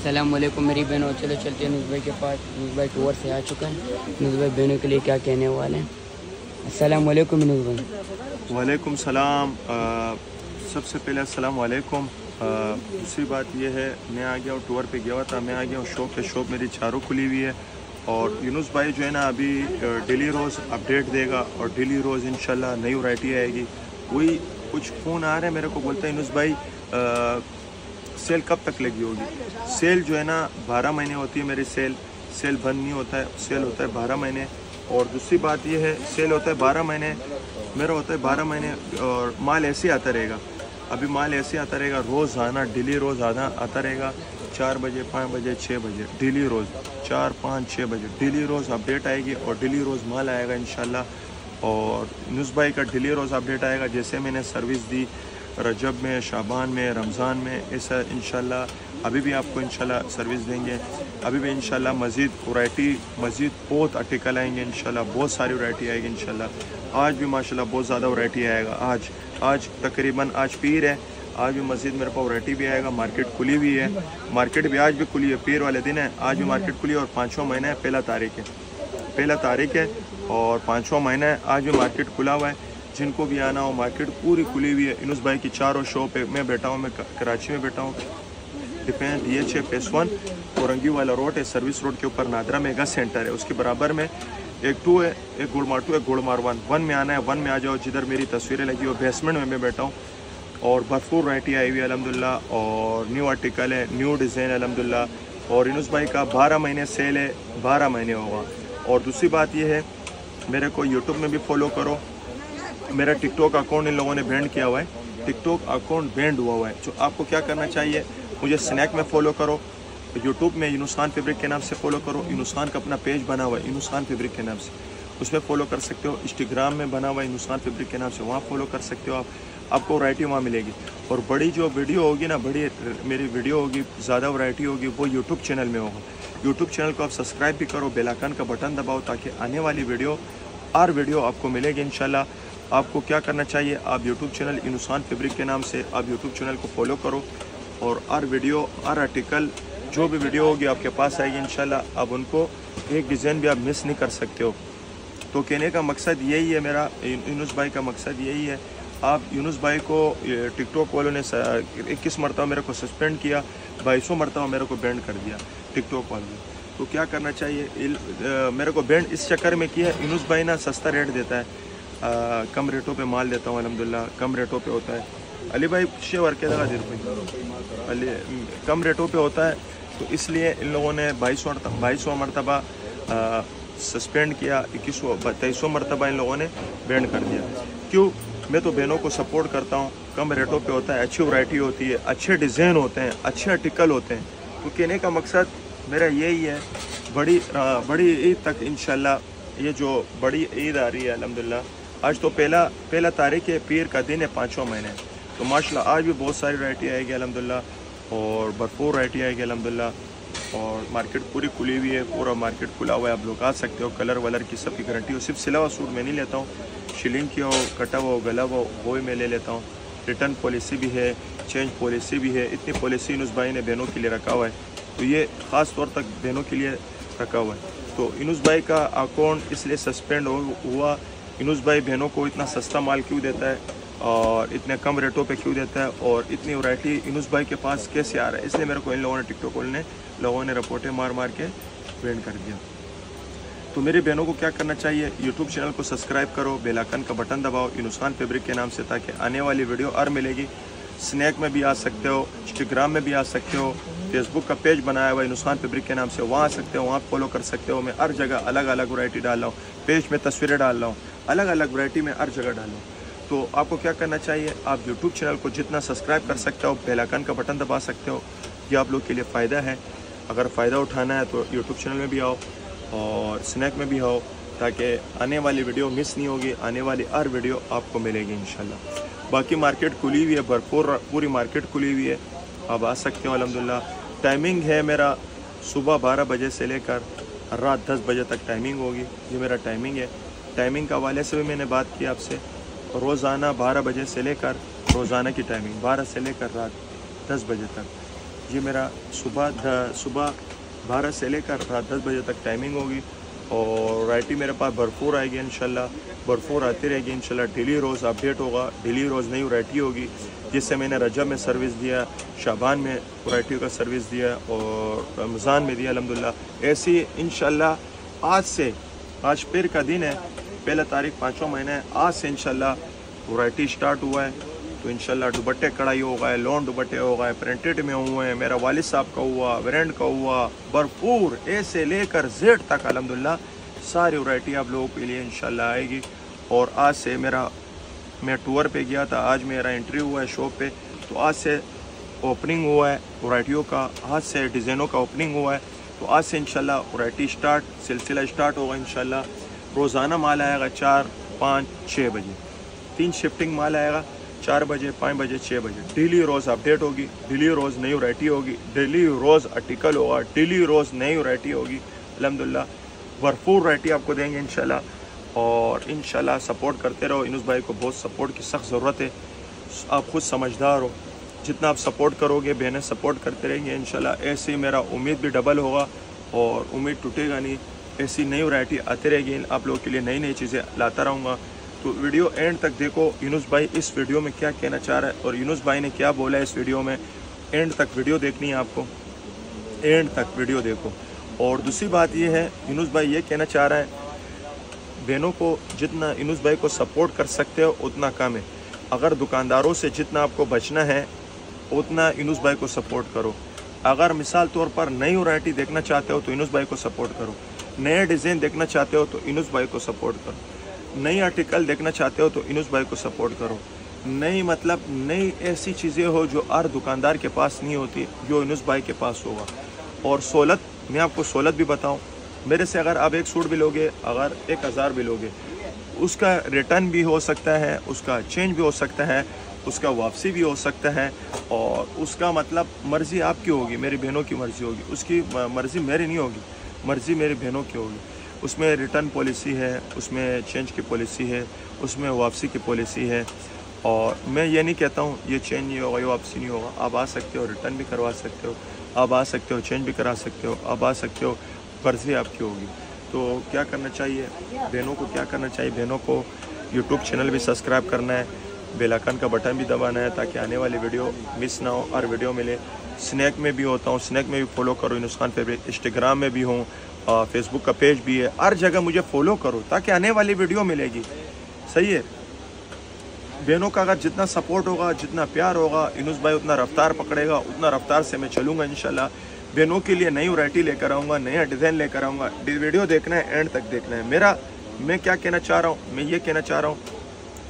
वालेकुम मेरी बहनों, चलो चलते हैं भाई के पास। भाई टूर से आ चुका है। भाई बहनों के लिए क्या कहने वाले हैं? अस्सलाम वालेकुम भाई। वालेकुम सलाम। सबसे पहले अस्सलाम वालेकुम। दूसरी बात यह है, मैं आ गया हूँ टूर पे गया हुआ था। मैं आ गया हूँ शॉप पे शॉप मेरी चारों खुली हुई है। और यूनुस भाई जो है ना, अभी डेली रोज़ अपडेट देगा और डेली रोज़ इंशाल्लाह नई वैरायटी आएगी। वही कुछ फ़ोन आ रहे हैं मेरे को, बोलता है, यूनुस भाई सेल कब तक लगी होगी? सेल जो है ना, बारह महीने होती है मेरी सेल। सेल बंद नहीं होता है, सेल होता है बारह महीने। और दूसरी बात यह है, सेल होता है बारह महीने, मेरा होता है बारह महीने, और माल ऐसे आता रहेगा। अभी माल ऐसे आता रहेगा, रोज़ आना, डेली रोज़ आना, आता रहेगा चार बजे, पाँच बजे छः बजे, डेली रोज़। चार, पाँच छः बजे, डेली रोज़ अपडेट आएगी और डेली रोज़ माल आएगा इन और न्यूज़ भाई का डेली रोज़ अपडेट आएगा, जैसे मैंने सर्विस दी रजब में, शाबान में, रमज़ान में ऐसा इन अभी भी आपको इंशाल्लाह सर्विस देंगे। अभी भी इंशाल्लाह मज़ीद वैरायटी, मज़ीद बहुत आर्टिकल आएँगे इंशाल्लाह, बहुत सारी वैरायटी आएगी इंशाल्लाह। आज भी माशाल्लाह बहुत ज़्यादा वैरायटी आएगा। आज आज तकरीबन आज पीर है, आज भी मस्जिद मेरे पास वैरायटी भी आएगा, मार्केट खुली हुई है। मार्केट भी आज भी खुली है, पीर वाले दिन है, आज भी मार्केट खुली है और पाँचवा महीना है, पहला तारीख है। पहला तारीख है और पाँचवा महीना है, आज भी मार्केट खुला हुआ है। जिनको भी आना हो मार्केट पूरी खुली हुई है। इनुस भाई की चारों शॉप है मैं बैठा हूँ, मैं कराची में बैठा हूँ। Defence D H A phase one Orangi वाला रोड है सर्विस रोड के ऊपर नादरा मेगा सेंटर है। उसके बराबर में एक टू है, एक गुड़मार टू एक गुड़मार वन वन में आना है वन में आ जाओ, जिधर मेरी तस्वीरें लगी हो। बेसमेंट में मैं बैठा हूँ। और भरपूर वैरायटी आई हुई है, अलहमदिल्ला। और न्यू आर्टिकल है न्यू डिज़ाइन अलहमदिल्ला। और इनुस भाई का बारह महीने सेल है, बारह महीने होगा और दूसरी बात यह है, मेरे को यूट्यूब में भी फॉलो करो। मेरा टिकटॉक अकाउंट इन लोगों ने बैंड किया हुआ है। टिकटॉक अकाउंट बैंड हुआ हुआ है। जो आपको क्या करना चाहिए, मुझे स्नैक में फॉलो करो यूट्यूब में यूनुसान फैब्रिक के नाम से फॉलो करो। यूनुसान का अपना पेज बना हुआ है यूनुसान फैब्रिक के नाम से। उसमें फॉलो कर सकते हो इंस्टाग्राम में बना हुआ यूनुसान फैब्रिक के नाम से, वहाँ फॉलो कर सकते हो आप। आपको वैरायटी वहाँ मिलेगी। और बड़ी जो वीडियो होगी ना, बड़ी मेरी वीडियो होगी, ज़्यादा वैरायटी होगी, वो यूट्यूब चैनल में होगा। यूट्यूब चैनल को आप सब्सक्राइब भी करो बेलाकन का बटन दबाओ, ताकि आने वाली वीडियो हर वीडियो आपको मिलेगी, इंशाल्लाह। आपको क्या करना चाहिए, आप यूट्यूब चैनल इनुसान फैब्रिक के नाम से आप यूट्यूब चैनल को फॉलो करो और हर वीडियो हर आर्टिकल जो भी वीडियो होगी आपके पास आएगी, इंशाल्लाह आप उनको एक डिज़ाइन भी आप मिस नहीं कर सकते हो। तो कहने का मकसद यही है मेरा यूनुस भाई का मकसद यही है। आप यूनुस भाई को टिकटॉक वालों ने इक्कीस मरतबा मेरे को सस्पेंड किया, बाईसों मरतबा मेरे को बैंड कर दिया टिकटॉक वालों। ने तो क्या करना चाहिए मेरे को बैंड इस चक्कर में किया यूनुस भाई ना सस्ता रेट देता है। आ, कम रेटों पे माल देता हूँ अलहमदिल्ला कम रेटों पे होता है। अली भाई शे वर्क लगा दिल भाई। अली कम रेटों पे होता है तो इसलिए इन लोगों ने बाईस बाईसवा मरतबा सस्पेंड किया इक्कीसवा तेईसवा मरतबा इन लोगों ने बैंड कर दिया। क्यों? मैं तो बहनों को सपोर्ट करता हूँ कम रेटों पे होता है अच्छी वैरायटी होती है अच्छे डिज़ाइन होते हैं अच्छे आर्टिकल होते हैं। तो कहने का मकसद मेरा यही है बड़ी बड़ी ईद तक इन ये जो बड़ी ईद आ रही है अलहमदिल्ला आज तो पहला पहला तारीख है, पीर का दिन है, पाँचवा महीने तो माशाल्लाह, आज भी बहुत सारी वैरायटी आएगी अलहमदिल्ला और भरपूर वैरायटी आएगी अलहमदिल्ला और मार्केट पूरी खुली हुई है, पूरा मार्केट खुला हुआ है। आप लोग आ सकते हो कलर वलर की सबकी गारंटी हो। सिर्फ़ सिला हुआ सूट मैं नहीं लेता हूँ। शिलिंग की हो, कटा हुआ हो, गला हुआ वो भी मैं ले लेता हूँ। रिटर्न पॉलिसी भी है चेंज पॉलिसी भी है। इतनी पॉलिसी इनुस भाई ने बहनों के लिए रखा हुआ है। तो ये ख़ास तौर तक बहनों के लिए रखा हुआ है। तो इनुस भाई का अकाउंट इसलिए सस्पेंड हुआ इनुस भाई बहनों को इतना सस्ता माल क्यों देता है और इतने कम रेटों पे क्यों देता है और इतनी वैरायटी इनुस भाई के पास कैसे आ रहा है? इसलिए मेरे को इन लोगों ने टिकटॉक ने लोगों ने रिपोर्टें मार मार के बैंड कर दिया। तो मेरी बहनों को क्या करना चाहिए? यूट्यूब चैनल को सब्सक्राइब करो बेलाकन का बटन दबाओ इनुसान फैब्रिक के नाम से, ताकि आने वाली वीडियो और मिलेगी। स्नैक में भी आ सकते हो इंस्टाग्राम में भी आ सकते हो फेसबुक का पेज बनाया हुआ है फैब्रिक के नाम से, वहाँ आ सकते हो, वहाँ फॉलो कर सकते हो। मैं हर जगह अलग अलग वैरायटी डाल रहा हूँ। पेज में तस्वीरें डाल रहा हूँ। अलग अलग वैरायटी में हर जगह डाल। तो आपको क्या करना चाहिए? आप यूट्यूब चैनल को जितना सब्सक्राइब कर सकते हो बेलाकन का बटन दबा सकते हो, ये आप लोग के लिए फ़ायदा है। अगर फ़ायदा उठाना है तो यूट्यूब चैनल में भी आओ और स्नैक में भी आओ, ताकि आने वाली वीडियो मिस नहीं होगी, आने वाली हर वीडियो आपको मिलेगी इन बाकी मार्केट खुली हुई है, भरपूर पूरी मार्केट खुली हुई है। आप आ सकते हो अलहमदिल्ला टाइमिंग है मेरा सुबह बारह बजे से लेकर रात दस बजे तक टाइमिंग होगी। ये मेरा टाइमिंग है। टाइमिंग का हवाले से भी मैंने बात की आपसे। रोज़ाना बारह बजे से लेकर रोज़ाना की टाइमिंग बारह से लेकर रात दस बजे तक। ये मेरा सुबह सुबह बारह से लेकर रात दस बजे तक टाइमिंग होगी और वैरायटी मेरे पास भरपूर आएगी इन भरपूर आती रहेगी इन डेली रोज़ अपडेट होगा डेली रोज़ नई वैरायटी होगी, जिससे मैंने रजब में सर्विस दिया, शाबान में वैरायटी का सर्विस दिया और रमज़ान में दिया अलहमदिल्ला ऐसी इन आज से, आज फिर का दिन है। पहला तारीख पाँचवा महीने, आज से इनशाला वैरायटी स्टार्ट हुआ है। तो इनशाला दुबट्टे कढ़ाई हो गए लोन दुबट्टे हो गए, प्रिंटेड में हुए हैं, मेरा वालिद साहब का हुआ वेरेंट का हुआ, भरपूर ए से लेकर जेड तक अलहमदिल्ला सारी वैरायटी आप लोगों के लिए इनशाला आएगी। और आज से मेरा, मैं टूर पे गया था, आज मेरा एंट्री हुआ है शॉप पे। तो आज से ओपनिंग हुआ है, वैरायटियों का, आज से डिज़ाइनों का ओपनिंग हुआ है। तो आज से इनशाला वैरायटी स्टार्ट सिलसिला स्टार्ट होगा इनशाला रोज़ाना माल आएगा चार, पाँच छः बजे। तीन शिफ्टिंग माल आएगा चार बजे, पाँच बजे छः बजे। डेली रोज़ अपडेट होगी डेली रोज़ नई वैरायटी होगी डेली रोज़ आर्टिकल होगा डेली रोज़ नई वैरायटी होगी। अलहमदिल्ला, भरपूर वैरायटी आपको देंगे इन और इन सपोर्ट करते रहो। इनूस भाई को बहुत सपोर्ट की सख्त ज़रूरत है। आप खुद समझदार हो। जितना आप सपोर्ट करोगे बहनें सपोर्ट करते रहेंगे इन ऐसे मेरा उम्मीद भी डबल होगा और उम्मीद टूटेगा नहीं। ऐसी नई वैरायटी आती रहेगी आप लोगों के लिए नई नई चीज़ें लाता रहूँगा। तो वीडियो एंड तक देखो। यूनुस भाई इस वीडियो में क्या कहना चाह रहा है और यूनुस भाई ने क्या बोला है इस वीडियो में? एंड तक वीडियो देखनी है आपको। एंड तक वीडियो देखो। और दूसरी बात यह है, यूनुस भाई ये कहना चाह रहा है, बहनों को जितना यूनुस भाई को सपोर्ट कर सकते हो, उतना कम है। अगर दुकानदारों से जितना आपको बचना है, उतना यूनुस भाई को सपोर्ट करो। अगर मिसाल तौर पर नई वैरायटी देखना चाहते हो तो यूनुस भाई को सपोर्ट करो। नए डिज़ाइन देखना चाहते हो तो यूनुस भाई को सपोर्ट करो। नई आर्टिकल देखना चाहते हो तो यूनुस भाई को सपोर्ट करो। नई मतलब नई ऐसी चीज़ें हो जो हर दुकानदार के पास नहीं होती, जो यूनुस भाई के पास होगा। और सोलत, मैं आपको सोलत भी बताऊँ, मेरे से अगर आप एक सूट भी लोगे, अगर एक हज़ार भी लोगे, उसका रिटर्न भी हो सकता है, उसका चेंज भी हो सकता है, उसका वापसी भी हो सकता है, और उसका मतलब मर्ज़ी आपकी होगी, मेरी बहनों की मर्ज़ी होगी, उसकी मर्ज़ी मेरी नहीं होगी। मर्ज़ी मेरी बहनों की होगी। उसमें रिटर्न पॉलिसी है, उसमें चेंज की पॉलिसी है, उसमें वापसी की पॉलिसी है। और मैं ये नहीं कहता हूँ, ये चेंज नहीं होगा, ये वापसी नहीं होगा। आप आ सकते हो रिटर्न भी करवा सकते हो, आप आ सकते हो चेंज भी करा सकते हो, आप आ सकते हो, मर्ज़ी आपकी होगी। तो क्या करना चाहिए? बहनों को क्या करना चाहिए? बहनों को यूट्यूब चैनल भी सब्सक्राइब करना है बेलाकन का बटन भी दबाना है ताकि आने वाली वीडियो मिस ना हो और वीडियो मिले। स्नैक में भी होता हूँ, स्नैक में भी फॉलो करो नुस्खान फेवरेट इंस्टाग्राम में भी हूँ फेसबुक का पेज भी है। हर जगह मुझे फॉलो करो, ताकि आने वाली वीडियो मिलेगी। सही है? बहनों का अगर जितना सपोर्ट होगा, जितना प्यार होगा, इनुस भाई उतना रफ्तार पकड़ेगा, उतना रफ्तार से मैं चलूँगा इन बहनों के लिए नई वैरायटी लेकर आऊँगा, नया डिज़ाइन लेकर आऊँगा। वीडियो देखना है एंड तक देखना है। मेरा, मैं क्या कहना चाह रहा हूँ? मैं ये कहना चाह रहा हूँ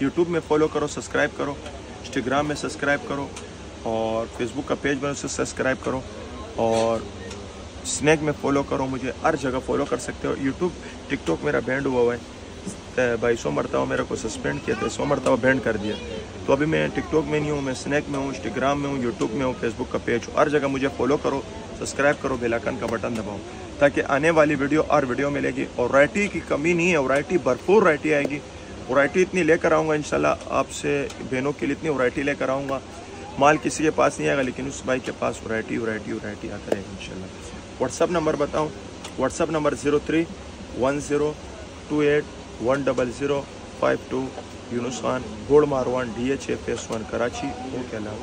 यूट्यूब में फॉलो करो सब्सक्राइब करो इंस्टाग्राम में सब्सक्राइब करो। और फेसबुक का पेज बनो, उसे सब्सक्राइब करो और स्नैक में फॉलो करो, मुझे हर जगह फॉलो कर सकते हो। यूट्यूब टिकटॉक मेरा बैंड हुआ हुआ है। भाई सौ मरतबा मेरे को सस्पेंड किया था सौ मरतबा बैंड कर दिया। तो अभी मैं टिकटॉक में नहीं हूँ, मैं स्नैक में हूँ इंस्टाग्राम में हूँ यूट्यूब में हूँ फेसबुक का पेज हर जगह मुझे फॉलो करो सब्सक्राइब करो बेलाकन का बटन दबाओ, ताकि आने वाली वीडियो और वीडियो मिलेगी। और राइटी की कमी नहीं है वरायटी भरपूर राइटी आएगी। वैरायटी इतनी लेकर आऊँगा इन आपसे, बहनों के लिए इतनी वैरायटी लेकर आऊँगा। माल किसी के पास नहीं आएगा, लेकिन उस बाइक के पास वैरायटी वैरायटी वैरायटी आता रहेगा इनशाला व्हाट्सअप नंबर बताऊँ? WhatsApp number zero three one zero two eight one double zero five two Younus गोड़ Marwan D H F S one Karachi okay अल्लाह